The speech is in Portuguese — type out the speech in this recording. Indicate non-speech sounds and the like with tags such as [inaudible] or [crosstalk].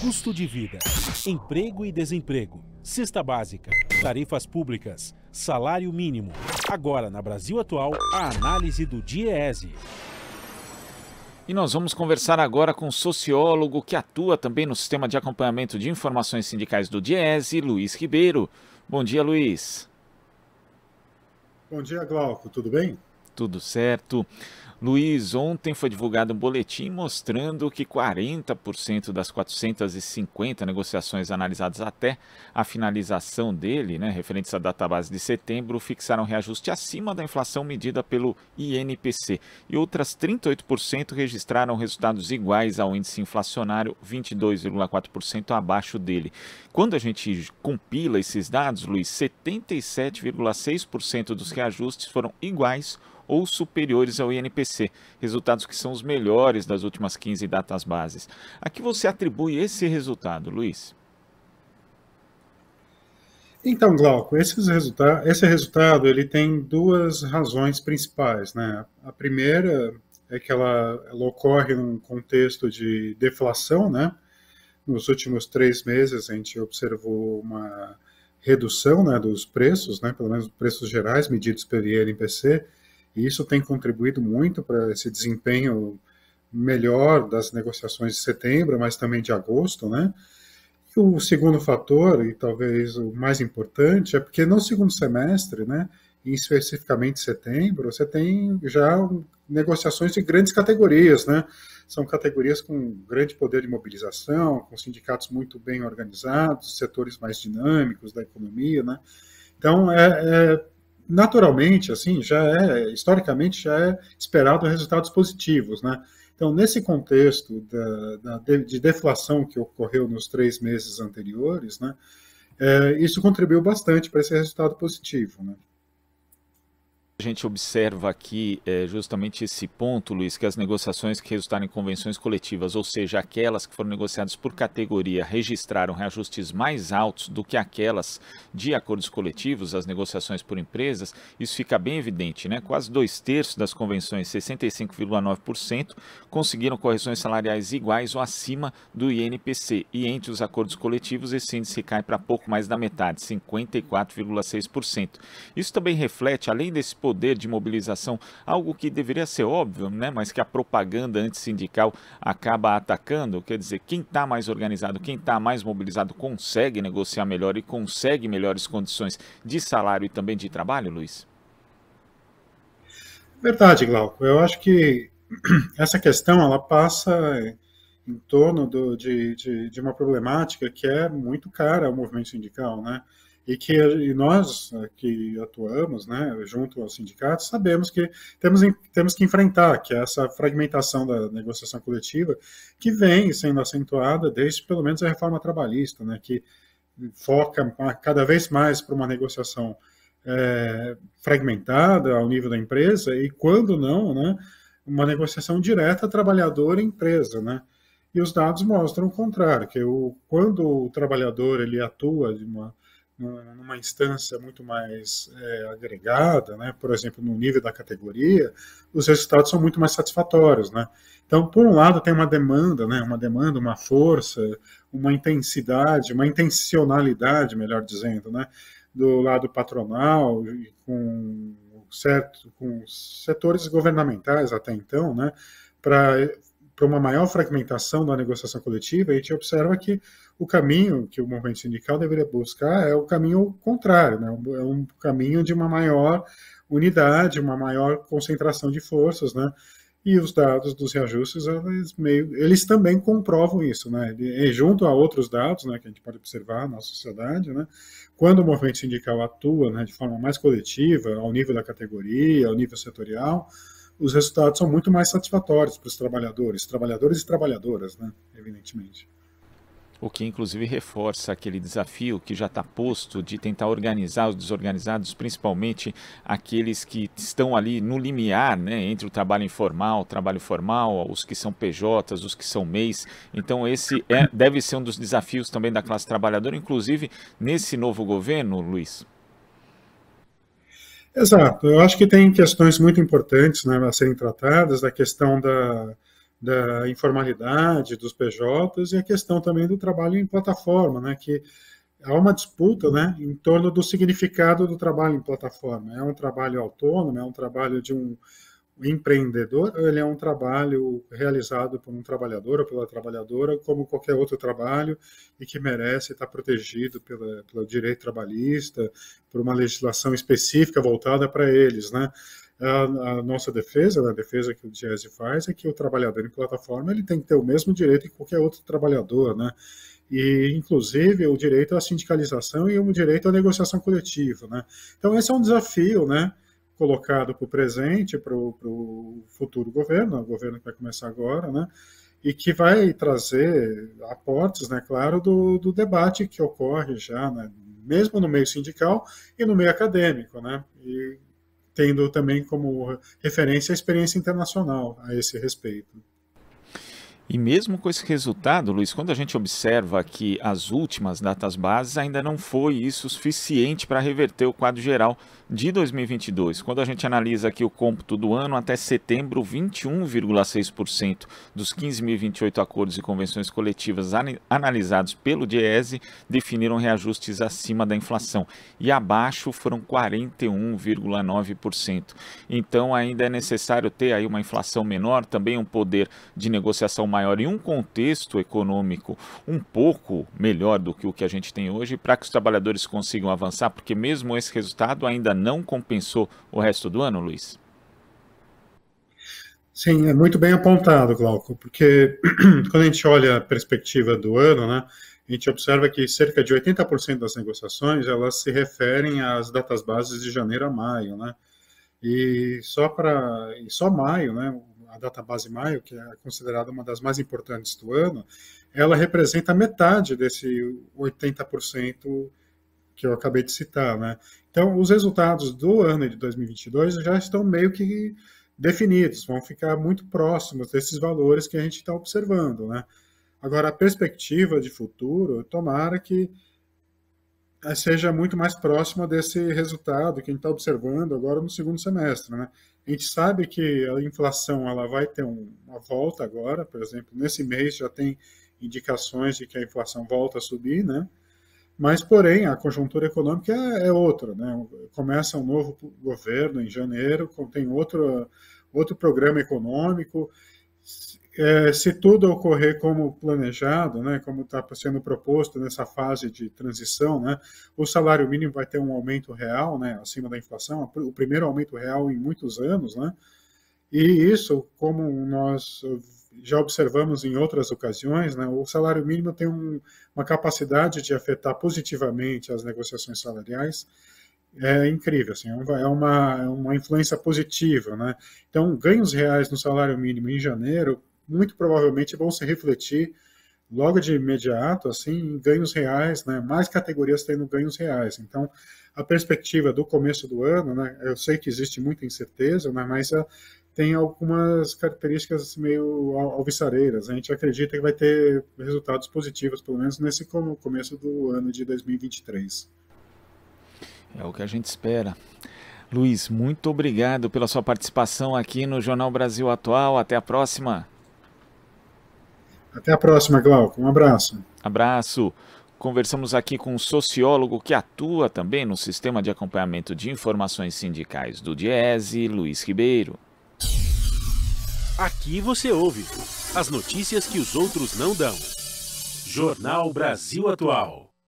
Custo de vida, emprego e desemprego, cesta básica, tarifas públicas, salário mínimo. Agora, na Brasil Atual, a análise do DIEESE. E nós vamos conversar agora com um sociólogo que atua também no sistema de acompanhamento de informações sindicais do DIESE, Luiz Ribeiro. Bom dia, Luiz. Bom dia, Glauco. Tudo bem? Tudo certo. Luiz, ontem foi divulgado um boletim mostrando que 40% das 450 negociações analisadas até a finalização dele, né, referentes à database de setembro, fixaram reajuste acima da inflação medida pelo INPC. E outras 38% registraram resultados iguais ao índice inflacionário, 22,4% abaixo dele. Quando a gente compila esses dados, Luiz, 77,6% dos reajustes foram iguais ou superiores ao INPC, resultados que são os melhores das últimas 15 datas bases. A que você atribui esse resultado, Luiz? Então, Glauco, resulta esse resultado ele tem duas razões principais. Né? A primeira é que ela, ela ocorre num contexto de deflação. Né? Nos últimos três meses, a gente observou uma redução né, dos preços, né, pelo menos preços gerais medidos pelo INPC, e isso tem contribuído muito para esse desempenho melhor das negociações de setembro, mas também de agosto, né? E o segundo fator, e talvez o mais importante, é porque no segundo semestre, né, e especificamente setembro, você tem já negociações de grandes categorias, né? São categorias com grande poder de mobilização, com sindicatos muito bem organizados, setores mais dinâmicos da economia, né? Então, é, é naturalmente, assim, já é, historicamente, já é esperado resultados positivos, né? Então, nesse contexto da, da, de deflação que ocorreu nos três meses anteriores, né, é, isso contribuiu bastante para esse resultado positivo, né? A gente observa aqui é, justamente esse ponto, Luiz, que as negociações que resultaram em convenções coletivas, ou seja, aquelas que foram negociadas por categoria, registraram reajustes mais altos do que aquelas de acordos coletivos, as negociações por empresas. Isso fica bem evidente, né? Quase dois terços das convenções, 65,9%, conseguiram correções salariais iguais ou acima do INPC. E entre os acordos coletivos, esse índice cai para pouco mais da metade, 54,6%. Isso também reflete, além desse poder de mobilização, algo que deveria ser óbvio, né, mas que a propaganda antissindical acaba atacando. Quer dizer, quem está mais organizado, quem está mais mobilizado, consegue negociar melhor e consegue melhores condições de salário e também de trabalho, Luiz? Verdade, Glauco. Eu acho que [clears throat] essa questão ela passa em torno do, de, de, de, uma problemática que é muito cara ao movimento sindical, né? E que e nós eh, que atuamos, né, junto aos sindicatos, sabemos que temos, temos que enfrentar que é essa fragmentação da negociação coletiva que vem sendo acentuada desde pelo menos a reforma trabalhista, né, que foca cada vez mais para uma negociação é, fragmentada ao nível da empresa e quando não, né, uma negociação direta trabalhador-empresa, né, e os dados mostram o contrário, que o, quando o trabalhador ele atua de uma numa instância muito mais é, agregada, né? por exemplo, no nível da categoria, os resultados são muito mais satisfatórios. Né? Então, por um lado, tem uma demanda, né? uma demanda, uma força, uma intensidade, uma intencionalidade, melhor dizendo, né? do lado patronal, com, certo, com setores governamentais até então, né? para uma maior fragmentação da negociação coletiva, a gente observa que o caminho que o movimento sindical deveria buscar é o caminho contrário, né? é um caminho de uma maior unidade, uma maior concentração de forças, né? E os dados dos reajustes, eles, meio, eles também comprovam isso, né? E junto a outros dados, né, que a gente pode observar na sociedade, né? Quando o movimento sindical atua, né, de forma mais coletiva, ao nível da categoria, ao nível setorial, os resultados são muito mais satisfatórios para os trabalhadores, trabalhadores e trabalhadoras, né, evidentemente. O que inclusive reforça aquele desafio que já está posto de tentar organizar os desorganizados, principalmente aqueles que estão ali no limiar né, entre o trabalho informal, o trabalho formal, os que são PJs, os que são MEIs. Então, esse é, deve ser um dos desafios também da classe trabalhadora, inclusive nesse novo governo, Luiz. Exato. Eu acho que tem questões muito importantes né, a serem tratadas, a questão da da informalidade dos PJs e a questão também do trabalho em plataforma, né, que há uma disputa né, em torno do significado do trabalho em plataforma. É um trabalho autônomo, é um trabalho de um empreendedor, ele é um trabalho realizado por um trabalhador ou pela trabalhadora, como qualquer outro trabalho, e que merece estar protegido pela, pelo direito trabalhista, por uma legislação específica voltada para eles, né? A, a, nossa defesa, a defesa que o Diese faz, é que o trabalhador em plataforma ele tem que ter o mesmo direito que qualquer outro trabalhador, né? E, inclusive, o direito à sindicalização e o direito à negociação coletiva, né? Então, esse é um desafio, né? Colocado para o presente, para o futuro governo, o governo que vai começar agora, né? E que vai trazer aportes, né? Claro, do, do debate que ocorre já, né? Mesmo no meio sindical e no meio acadêmico, né? E tendo também como referência a experiência internacional a esse respeito. E mesmo com esse resultado, Luiz, quando a gente observa que as últimas datas bases ainda não foi isso suficiente para reverter o quadro geral de 2022. Quando a gente analisa aqui o cômputo do ano até setembro, 21,6% dos 15.028 acordos e convenções coletivas analisados pelo DIESE definiram reajustes acima da inflação e abaixo foram 41,9%. Então ainda é necessário ter aí uma inflação menor, também um poder de negociação maior maior e um contexto econômico um pouco melhor do que o que a gente tem hoje para que os trabalhadores consigam avançar, porque mesmo esse resultado ainda não compensou o resto do ano, Luiz? Sim, é muito bem apontado, Glauco, porque [clears throat] quando a gente olha a perspectiva do ano, né, a gente observa que cerca de 80% das negociações elas se referem às datas bases de janeiro a maio, né? E só para só maio, né, a data base maio, que é considerada uma das mais importantes do ano, ela representa metade desse 80% que eu acabei de citar, né? Então, os resultados do ano de 2022 já estão meio que definidos, vão ficar muito próximos desses valores que a gente está observando, né? Agora, a perspectiva de futuro, tomara que seja muito mais próxima desse resultado que a gente está observando agora no segundo semestre, né? A gente sabe que a inflação ela vai ter uma volta agora, por exemplo, nesse mês já tem indicações de que a inflação volta a subir, né? Mas, porém, a conjuntura econômica é, é outra, né? Começa um novo governo em janeiro, tem outro, outro programa econômico, é, se tudo ocorrer como planejado, né, como está sendo proposto nessa fase de transição, né, o salário mínimo vai ter um aumento real, né, acima da inflação, o primeiro aumento real em muitos anos, né, e isso, como nós já observamos em outras ocasiões, né, o salário mínimo tem um, uma capacidade de afetar positivamente as negociações salariais, é incrível, assim, é uma, é uma influência positiva, né? Então, ganhos reais no salário mínimo em janeiro muito provavelmente vão se refletir logo de imediato, assim, em ganhos reais, né? Mais categorias tendo ganhos reais. Então, a perspectiva do começo do ano, né? Eu sei que existe muita incerteza, né? Mas a, ah, tem algumas características meio alvissareiras. A gente acredita que vai ter resultados positivos, pelo menos nesse começo do ano de 2023. É o que a gente espera. Luiz, muito obrigado pela sua participação aqui no Jornal Brasil Atual. Até a próxima. Até a próxima, Glauco. Um abraço. Abraço. Conversamos aqui com um sociólogo que atua também no sistema de acompanhamento de informações sindicais do Diese, Luiz Ribeiro. Aqui você ouve as notícias que os outros não dão. Jornal Brasil Atual.